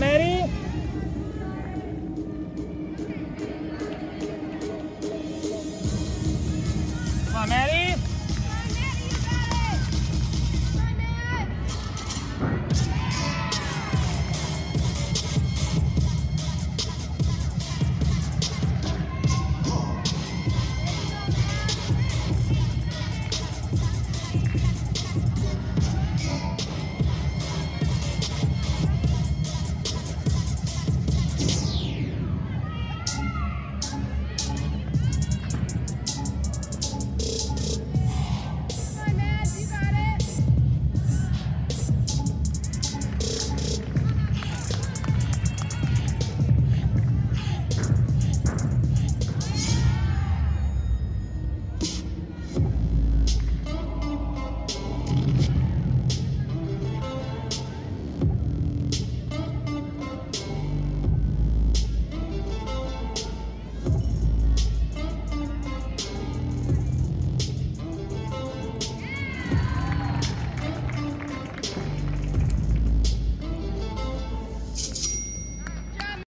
I'm Come on, Eddie.